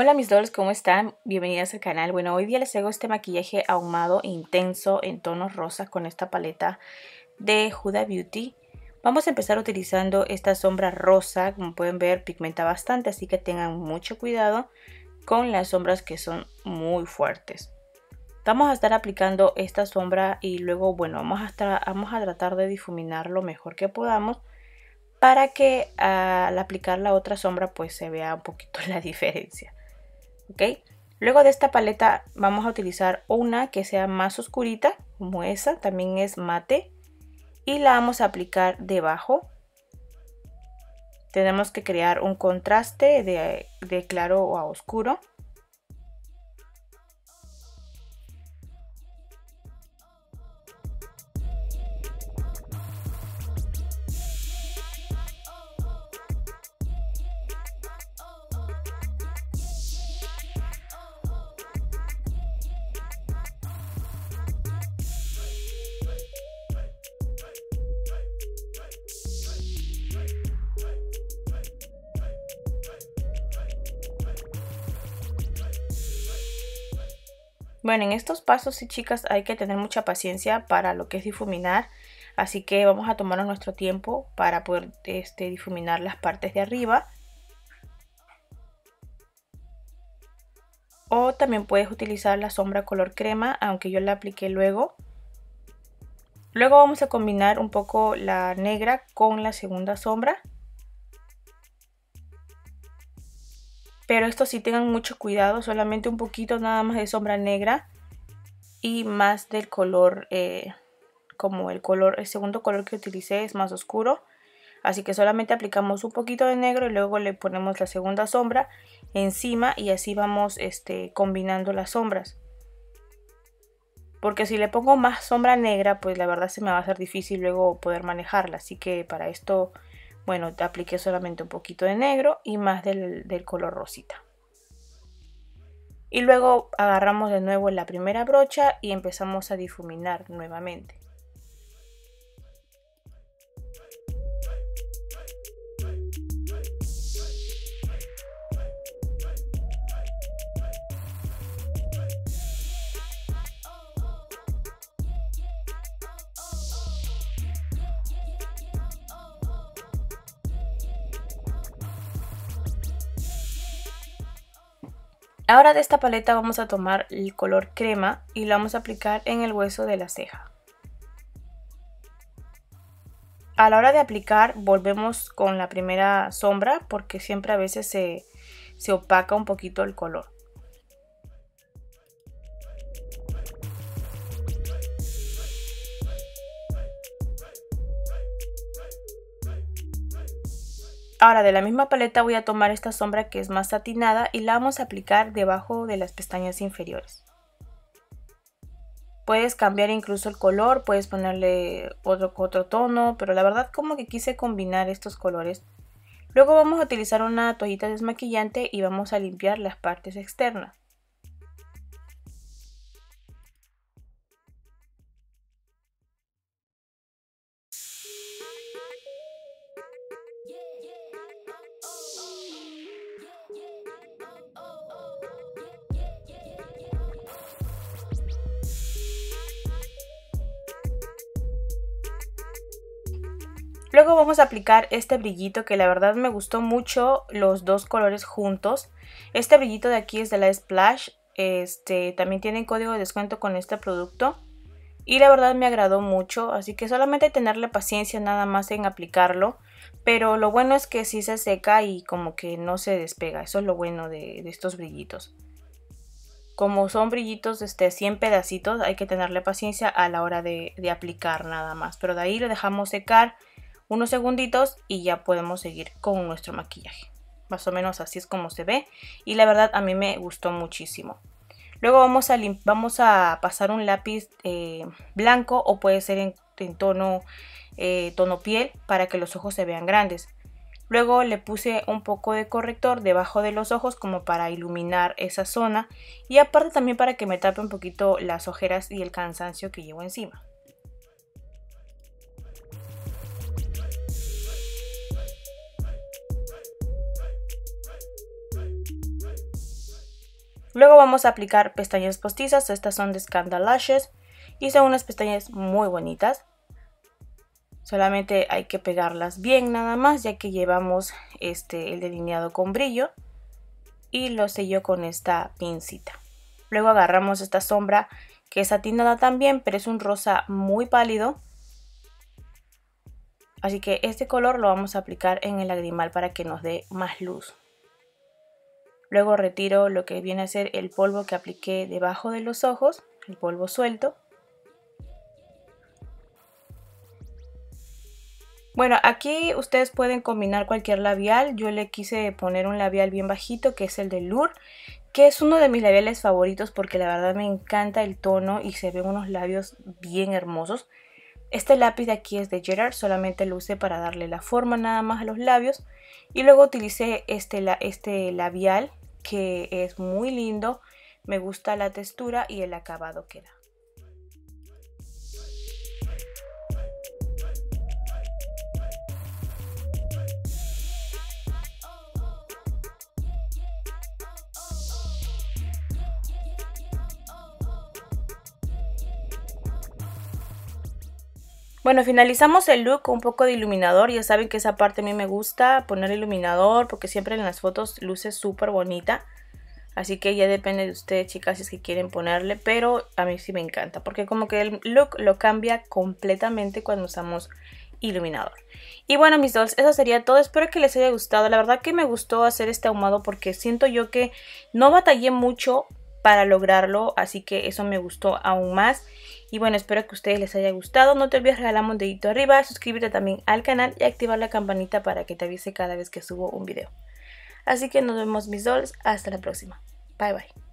Hola mis dolls, ¿cómo están? Bienvenidas al canal. Bueno, hoy día les hago este maquillaje ahumado intenso en tonos rosas con esta paleta de Huda Beauty. Vamos a empezar utilizando esta sombra rosa, como pueden ver pigmenta bastante, así que tengan mucho cuidado con las sombras que son muy fuertes. Vamos a estar aplicando esta sombra y luego, bueno, vamos a, vamos a tratar de difuminar lo mejor que podamos para que al aplicar la otra sombra pues se vea un poquito la diferencia. Luego de esta paleta vamos a utilizar una que sea más oscurita, como esa, también es mate. Y la vamos a aplicar debajo. Tenemos que crear un contraste de, de claro a oscuro. Bueno, en estos pasos, sí, chicas, hay que tener mucha paciencia para lo que es difuminar. Así que vamos a tomarnos nuestro tiempo para poder este, difuminar las partes de arriba. O también puedes utilizar la sombra color crema, aunque yo la apliqué luego. Luego vamos a combinar un poco la negra con la segunda sombra. Pero esto sí tengan mucho cuidado, solamente un poquito nada más de sombra negra y más del color, eh, como el color, el segundo color que utilicé es más oscuro. Así que solamente aplicamos un poquito de negro y luego le ponemos la segunda sombra encima y así vamos este, combinando las sombras. Porque si le pongo más sombra negra, pues la verdad se me va a hacer difícil luego poder manejarla. Así que para esto bueno, te apliqué solamente un poquito de negro y más del, del color rosita. Y luego agarramos de nuevo la primera brocha y empezamos a difuminar nuevamente. Ahora de esta paleta vamos a tomar el color crema y lo vamos a aplicar en el hueso de la ceja. A la hora de aplicar volvemos con la primera sombra porque siempre a veces se, se opaca un poquito el color. Ahora de la misma paleta voy a tomar esta sombra que es más satinada y la vamos a aplicar debajo de las pestañas inferiores. Puedes cambiar incluso el color, puedes ponerle otro, otro tono, pero la verdad como que quise combinar estos colores. Luego vamos a utilizar una toallita desmaquillante y vamos a limpiar las partes externas. Luego vamos a aplicar este brillito que la verdad me gustó mucho los dos colores juntos. Este brillito de aquí es de la Splash. Este, también tienen código de descuento con este producto. Y la verdad me agradó mucho, así que solamente tenerle paciencia nada más en aplicarlo. Pero lo bueno es que sí se seca y como que no se despega. Eso es lo bueno de, estos brillitos. Como son brillitos este, 100 pedacitos, hay que tenerle paciencia a la hora de, de aplicar nada más. Pero de ahí lo dejamos secar unos segunditos y ya podemos seguir con nuestro maquillaje. Más o menos así es como se ve y la verdad a mí me gustó muchísimo. Luego vamos a, vamos a pasar un lápiz eh, blanco o puede ser en, tono, eh, tono piel para que los ojos se vean grandes. Luego le puse un poco de corrector debajo de los ojos como para iluminar esa zona y aparte también para que me tape un poquito las ojeras y el cansancio que llevo encima. Luego vamos a aplicar pestañas postizas, estas son de Scandal Lashes y son unas pestañas muy bonitas. Solamente hay que pegarlas bien nada más ya que llevamos este, el delineado con brillo y lo sello con esta pincita. Luego agarramos esta sombra que es satinada también pero es un rosa muy pálido. Así que este color lo vamos a aplicar en el lagrimal para que nos dé más luz. Luego retiro lo que viene a ser el polvo que apliqué debajo de los ojos, el polvo suelto. Bueno, aquí ustedes pueden combinar cualquier labial. Yo le quise poner un labial bien bajito que es el de Lure, que es uno de mis labiales favoritos porque la verdad me encanta el tono y se ven unos labios bien hermosos. Este lápiz de aquí es de Gerard, solamente lo usé para darle la forma nada más a los labios. Y luego utilicé este, este labial que es muy lindo, me gusta la textura y el acabado que da. Bueno, finalizamos el look con un poco de iluminador. Ya saben que esa parte a mí me gusta poner iluminador porque siempre en las fotos luce súper bonita. Así que ya depende de ustedes, chicas, si es que quieren ponerle. Pero a mí sí me encanta porque como que el look lo cambia completamente cuando usamos iluminador. Y bueno, mis dolls, eso sería todo. Espero que les haya gustado. La verdad que me gustó hacer este ahumado porque siento yo que no batallé mucho para lograrlo. Así que eso me gustó aún más. Y bueno, espero que a ustedes les haya gustado. No te olvides regalar un dedito arriba, suscríbete también al canal y activar la campanita para que te avise cada vez que subo un video. Así que nos vemos mis dolls. Hasta la próxima. Bye bye.